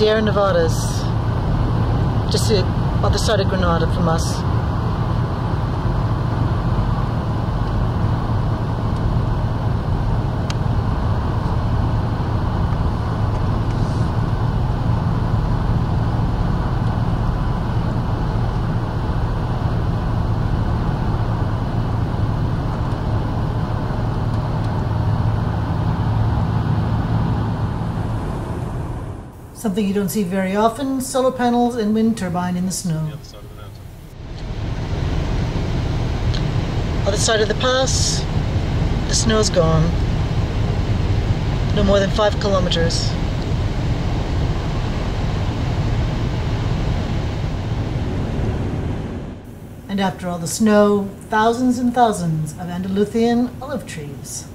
Sierra Nevadas, just the other side of Granada from us. Something you don't see very often, solar panels and wind turbine in the snow. The other side of the. Other side of the pass, the snow's gone. No more than five kilometers. And after all the snow, thousands and thousands of Andalusian olive trees.